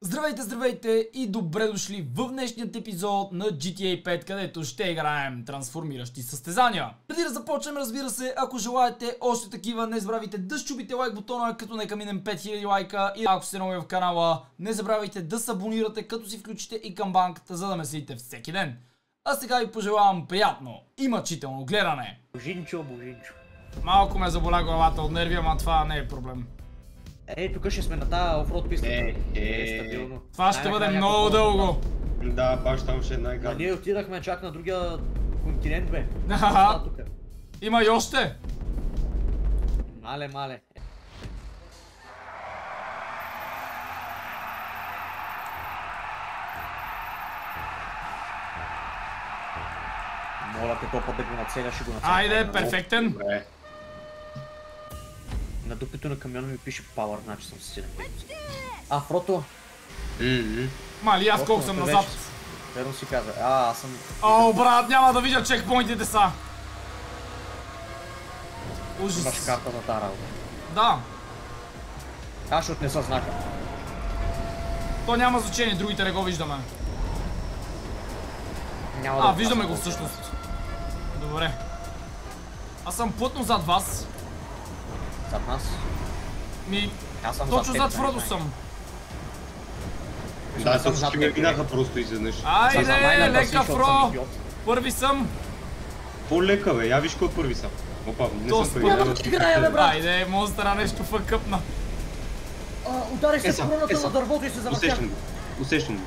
Здравейте, здравейте и добре дошли в днешният епизод на GTA 5, където ще играем трансформиращи състезания. Преди да започнем, разбира се, ако желаете още такива, не забравяйте да щупите лайк бутона, като нека минем 5000 лайка и ако сте нови в канала, не забравяйте да се абонирате, като си включите и камбанката, за да ме следите всеки ден. А сега ви пожелавам приятно и мъчително гледане. Божинчо, божинчо. Малко ме заболя главата от нерви, ама това не е проблем. Е, тук ще сме на тази офроуд пистата. Е, е. е, стабилно. Това ще бъде много дълго. Да, баш там ще е най-гадно. ние отидахме чак на другия континент, бе. Аха. Има и още. Мале, мале. Моля те топът да го нацеля, ще го нацеля. Айде, перфектен. Добре. На дупето на камиона ми пише Power, значи съм силен. А, Фрото, Мгм. Мали, аз колко съм назад. верно си каза. А, аз съм... О, брат, няма да видя чекпоинтите са. Ужас. Имаш карта на тази работа. Да, Аз ще отнеса знака. то няма значение, другите не го виждаме. Няма А, да виждаме го всъщност. Добре. Аз съм плътно зад вас. Зад нас. Ми, Аз съм точно зад Фродо съм. Да, съм зад ме минаха просто изведнъж. За Айде, лека Фро. Първи съм. По-лека бе, я виж кой първи съм. Опа, не съм първи. Няма да, играя, бе, брат! Айде, монстъра нещо фъкъпна. Ударих се Е, короната е, са. на дървото и се завъртях. Усещам го. Усещам го.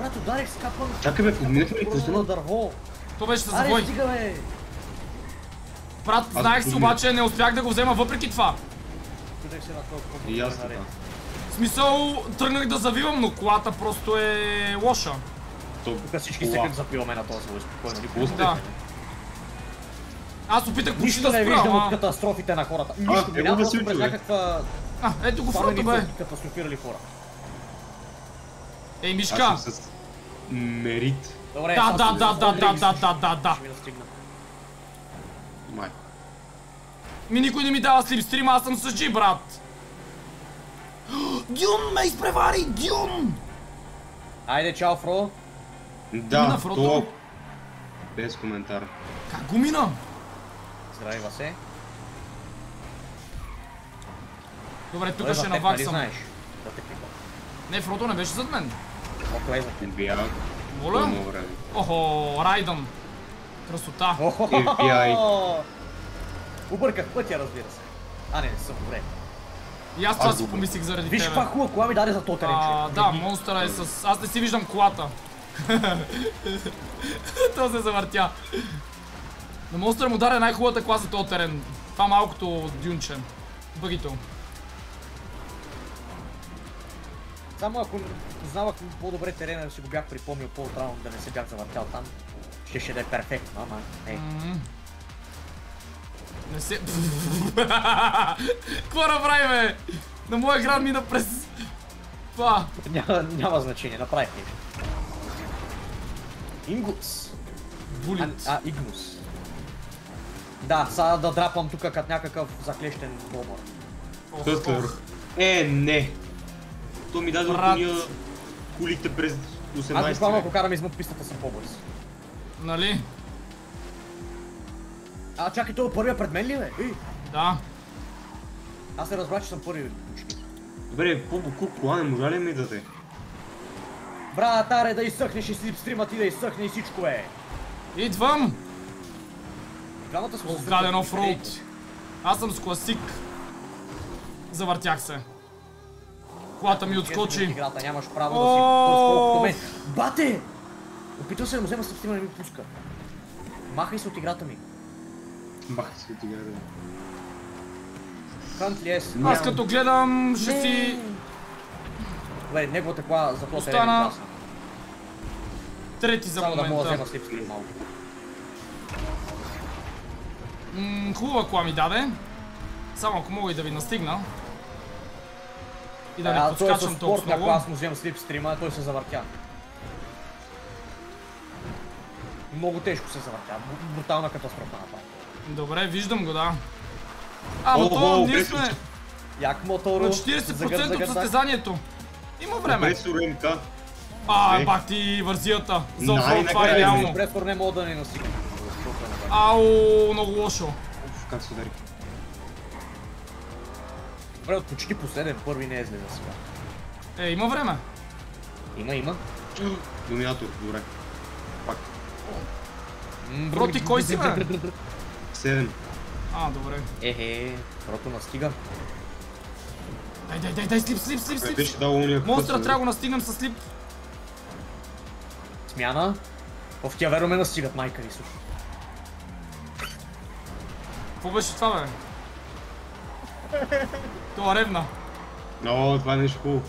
Брат, ударих с капан. Чакай бе, подминахме ли какво на дърво. То беше с Аре, завой. стига, бе! Брат, Аз знаех си, обаче не успях да го взема въпреки това. И аз така. В смисъл, тръгнах да завивам, но колата просто е лоша. Тук всички като запиваме на този свой спокойно. Да. Аз опитах почти Нищо да не спра, виждам от катастрофите на хората. Нищо, е, минава го просто през някаква А, ето го Фродо, бе. катастрофирали хора. Ей, Аз Мишка. съм с Мерит. Добре, Да, да, да, да, да, да, да, да, да. ще ми настигна. Май. Ми никой не ми дава слипстрима, аз съм с G, брат. Дюн ме изпревари, Дюн! Айде, чао, Фро. Мина Да, Фродо. то... Без коментар. Как го мина? Здравей, Васе. Добре, тук ще нали наваксам. пипа. Не, Фродо не беше зад мен. Око е за теб. FBI. Моля? Охо, Райдън. Красота. FBI. Обърках пътя, разбира се. А, не, не съм добре. И аз това си помислих заради Виж тебе. каква хубава кола ми даде за то терен, човек. да, монстъра е с... Аз не си виждам колата. То се завъртя. На монстъра му даде най-хубавата кола за този терен. Това малкото дюнче. Бъгито. Само ако познавах по-добре терена, да си го бях припомнил по-отрано, да не се бях завъртял там, ще ще да е перфектно, ама. М. Не се... Какво направи, бе? На моя град мина през... Това. Няма, няма значение, направих нещо. Ингус. А, Булит. а, Игнус. Да, сега да драпам тук като някакъв заклещен бомър. Хъслер. ох. Е, не. То ми даде от уния кулите през Аз 18 буквално ако карам извън пистата съм по-бърз. Нали? А, чакай, той е първия пред мен ли бе? Да. аз не разбрах, че съм първи. Добре, по-буку кола не можа ли ми да даде? Брат, аре да изсъхнеш и слипстримът ти да изсъхне и всичко е. Идвам! Двамата сме се гаден офроуд. Аз съм с класик. Завъртях се. Колата ми отскочи. Играта, нямаш право да си. Бате! Опитал се да му взема слипстрима, не ми пуска. Махай се от играта ми. Бах си от игра. Кант ли е? Аз като гледам, ще си... Добре, неговата кола за плота е Остана ужасна. Трети за Само да мога да взема момента. слипстрим малко. М, Хубава кола ми даде. Само ако мога и да ви настигна. И да не е подскачам толкова спортна, ако много. аз му вземам слипстрима, той се завъртя. Много тежко се завъртя. Брутална катастрофа направи. Добре, виждам го, да. А, но то ние сме. Як мотор. на 40% от състезанието. Има време. Без ремка. А, бах ти вързията. За офроуд това е реално. Преспор не мога да ни направи. Ау, много лошо. Уф, как се удари. Добре, от почти последен, първи не е зле за сега. Е, има време. Има, има. Доминатор, добре. Пак. М, Бро, ти кой си, бе? Седем. А, добре. Ехе, прото настига. Дай, дай, дай, дай, слип, слип, слип, слип. беше дал уния Монстра трябва да го настигнем с слип. Смяна. В тя верно ме настигат майка ни също. Какво беше това, бе? Това ревна. О, това е нещо хубаво.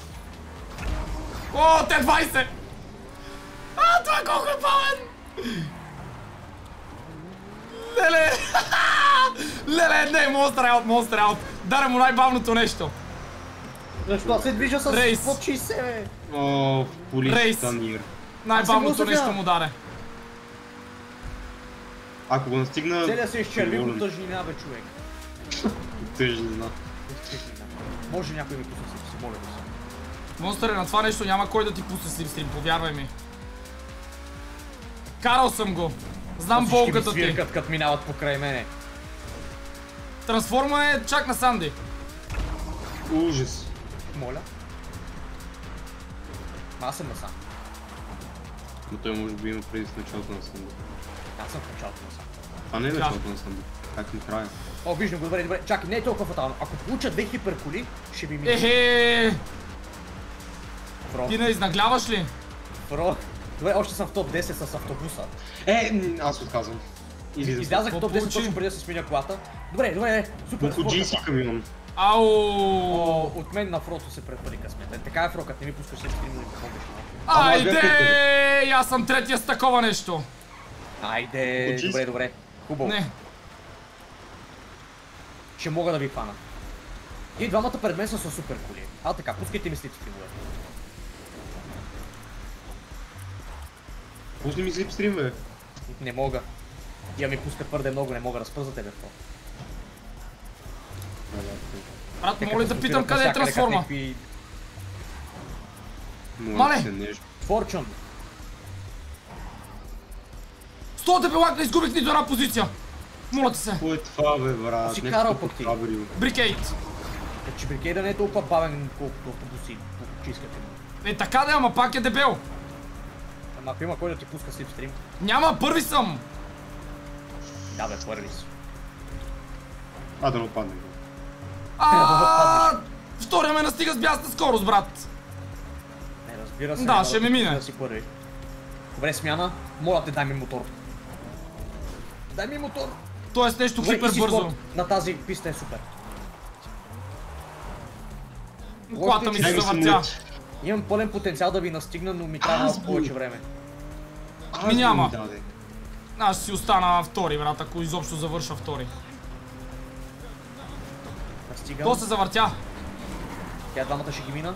О, те 20! А, това колко е памен! Леле! Леле, не, монстър аут, монстър аут. Даде му най-бавното нещо. Защо се движа с Рейс. под 60, бе? О, Рейс. полицията Нир. Най-бавното нещо му даде. Ако го настигна... Целият се изчерви от тъжнина, бе, човек. Тъжнина. Може някой ми пусне си, моля ви се. Монстър на това нещо няма кой да ти пусне слипстрим, повярвай ми. Карал съм го. Знам Всички болката ти. свиркат, като минават покрай мене. Трансформа е чак на Санди. Ужас. Моля. Аз съм насам. Но той може би има преди с началото на сънда. Аз съм в началото насам. Това не е началото на сънда. Как ми края? О, виждам го, добре, добре. Чакай, не е толкова фатално. Ако получа две хиперколи, ще ми мине. Ехе, ти не изнагляваш ли? Фро. Добре, още съм в топ 10 с автобуса. Е, аз отказвам. Или да Излязах в Какво топ 10 получи? точно преди да се сменя колата. Добре, добре, супер Колко спорта. GC камион. Ау! О, от мен на Фрото се препари късмета. Е, Така е Фро, като не ми пускаш 3 минути, помогнеш малко. Ама, Айде! Аз съм третия с такова нещо. Айде, добре, добре. Хубаво. Не. Ще мога да ви хвана. И двамата пред мен са с супер коли. А така, пускайте ми след филове. Пусни ми слипстрим, бе. Не мога. Я ми пуска твърде много, не мога да спра за тебе това. Брат, Те мога ли като да питам къде е трансформа? Моля Мале! Fortune. Сто дебелак не изгубих нито една позиция. Моля ти се. Какво е това, бе, брат? Си карал като пък ти. Брикейт. Е, че брикейда не е толкова бавен, колкото автобуси, че искате. Е така да, е, ама пак е дебел. Ама ако има кой да ти пуска слипстрим, Няма, първи съм. да бе, първи си. А, да не опадне. А, Втория ме настига с бясна скорост, брат. Не, разбира се. Да, ще ми мине. Да си първи. Добре, смяна. Моля те, дай ми мотор. Дай ми мотор. Тоест нещо Добре, хипер Easy бързо. Sport на тази писта е супер. Колата ми се завъртя. Имам пълен потенциал да ви настигна, но ми трябва повече време. Ми няма. Аз си остана втори, брат, ако изобщо завърша втори. То се завъртя. Тя двамата ще ги мина.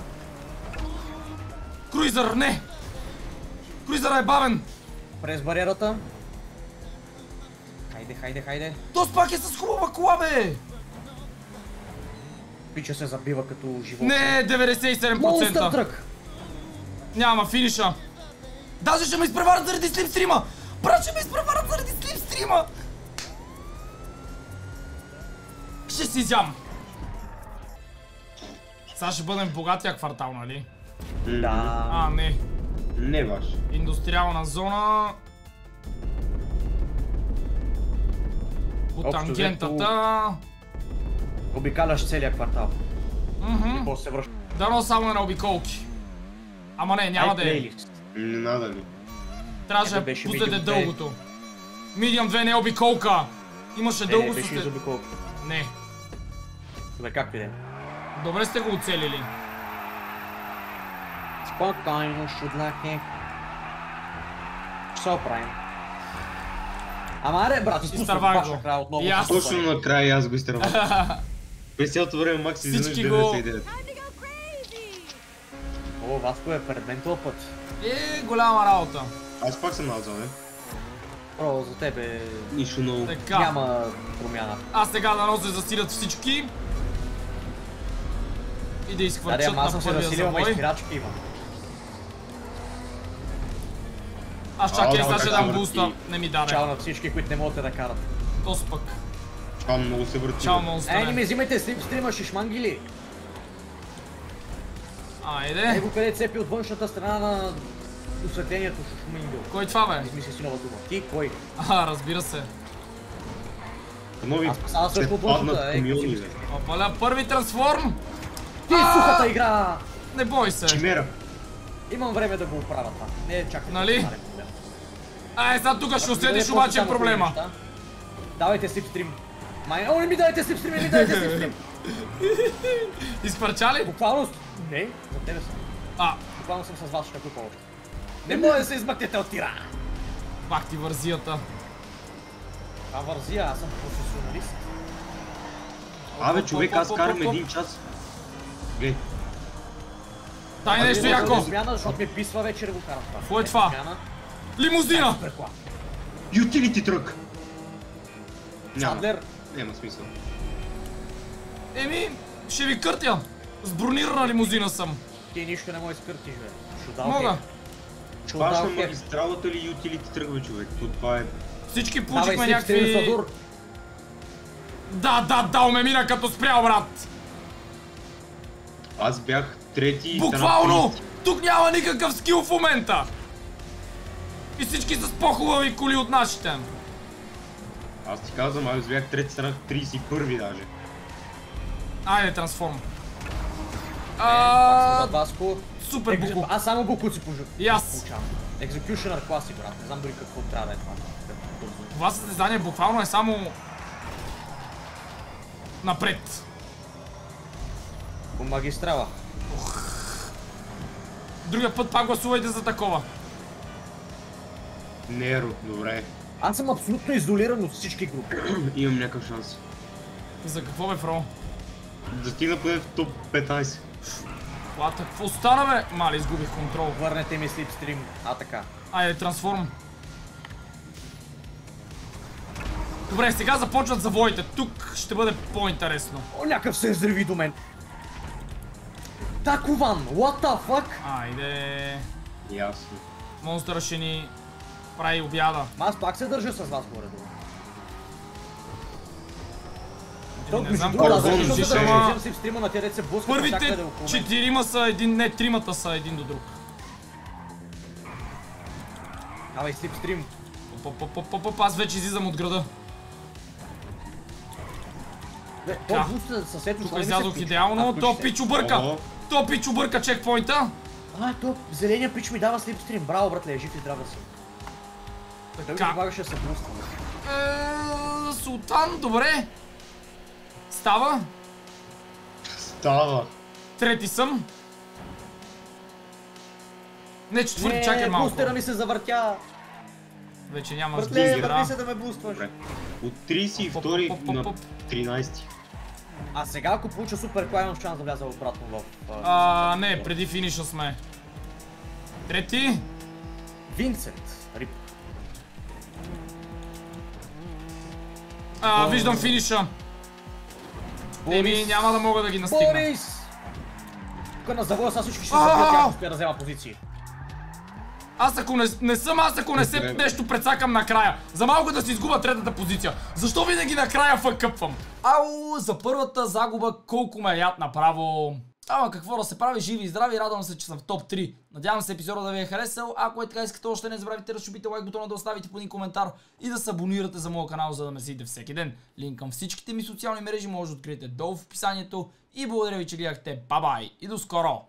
Круизър, не! Круизър е бавен! През бариерата. Хайде, хайде, хайде. То пак е с хубава кола, бе! Пича се забива като живот. Не, Монстър 97%. трък! Няма финиша. Даже ще ме изпреварят заради слипстрима! Брат, ще ме изпреварят заради слипстрима! Ще си изям. Сега ще бъдем в богатия квартал, нали? Да. А, не. Не ваш. Индустриална зона. По Общо тангентата. Обикаляш целия квартал. Мгм. И после се връщаш. Дано само на обиколки. Ама не, няма да е. Не надо ли? Трябваше да пуснете дългото. Medium 2 не е обиколка. Имаше Е, дълго не, с беше изобиколка. Не. Да е. Добре сте го оцелили. Спокойно, шудлахе. Що правим? Ама аре, брат, изпусна Изтървах баш го. накрая отново. И аз. Супер. Точно накрая аз го изтървах. През цялото време Макс изведнъж Всички го- 99. О, Васко е пред мен този път. Е, голяма работа. Аз пак съм на зоне. Про, за тебе Нищо ново. Така. няма промяна. Аз сега да се засилят всички. и да Да, да, изхвърчат ама аз съм на се първия засилил, ама завой. изпирачки има. Аз чакай, сега ще дам буста. Не ми даде. Чао на всички, които не могат да карат. То спък. Това много се върти. Чао, монстър. Ей, не ми взимайте стрима, шишмангили. Айде. Его къде цепи от външната страна на осветлението шишмангил. Кой е това бе? Измисли си нова дума. Ти, кой? А, разбира се. Нови Аз- аз също от външната, е. Опаля, първи трансформ! Ти, сухата игра! Не бой се. Чимера. Имам време да го оправя това. Не, чакай. Нали? е. Ай, сега тук ще усетиш обаче само проблема. Давайте слипстрим. Май, о, не ми дайте слипстрим, не ми дайте слипстрим. Изпърча ли? Буквално... Не, за тебе съм. А, Буквално съм с вас, ще купа още. Не може да се измъкнете от тира. пак ти вързията. А вързия, аз съм професионалист. Абе, човек, аз карам един час. Глей, Дай нещо яко. е защото ми писва вече да го карам това. Какво е това? Смяна. Лимузина! Кола. Utility трък! Няма. Няма смисъл. Еми, ще ви къртя. С бронирана лимузина съм. Ти нищо не можеш да скъртиш, бе. Шудал Мога. Шудал хек. магистралата ли трък, бе, човек? То това е... Всички получихме някакви... Садур. Да, да, да, ме мина като спрял, брат. Аз бях трети и Буквално! станах 30. Тук няма никакъв скил в момента. И всички с по-хубави коли от нашите. Аз ти казвам, аз бях трети, станах 31 даже. Айде, трансформ. А, Васко. Супер Екзе- буку. Аз само буку си пожу- И аз. Executioner класи, брат. Не знам дори какво трябва да е това. Това състезание буквално е само... Напред. По магистрала. Другия път пак гласувайте за такова. Неро, добре. Аз съм абсолютно изолиран от всички групи. Имам някакъв шанс. За какво бе, Фро? Да стигна поне в топ 15. Плата, какво стана бе? Мали, изгубих контрол. Върнете ми слипстрим. А така. Айде, трансформ. Добре, сега започват завоите. Тук ще бъде по-интересно. О, някакъв се взриви до мен. Такован, what the fuck? Айде. Ясно. Монстъра ще ни прави обяда. Аз пак се държа с вас горе-долу. Си на тия деца блъскат Първите четирима са един, не, тримата са един до друг. Давай слипстрим. Оп, аз вече излизам от града. Така. Тук излязох идеално, то пич обърка. То пич обърка чекпоинта. А, то зеления пич ми дава слипстрим. Браво, братле, жив и здрав да си. Той ми Така. помагаше да се. Е, Султан, добре. Става. Става. Трети съм. Не, четвърти, чакай Не, малко. бустера ми се завъртя. Вече няма с бустера. върни се да ме бустваш. Добре. От 32 Поп, поп, поп, на поп. 13. А сега ако получа супер кой имам шанс да вляза обратно в... А, не, преди финиша сме. Трети. Винсент. Рип. А, виждам финиша. Еми, няма да мога да ги настигна. Борис! Тук на завоя са всички ще забият, ако успея да взема позиции. Аз ако не, не съм, аз ако не се нещо прецакам накрая. За малко да си изгубя третата позиция. Защо винаги накрая фъкъпвам? Ау, за първата загуба колко ме яд направо. Ама какво да се прави, живи и здрави, радвам се, че съм в топ 3. Надявам се епизода да ви е харесал. Ако е така искате още не забравяйте да щупите лайк бутона, да оставите по един коментар и да се абонирате за моя канал, за да ме следите всеки ден. Линк към всичките ми социални мрежи може да откриете долу в описанието. И благодаря ви, че гледахте. Бабай и до скоро!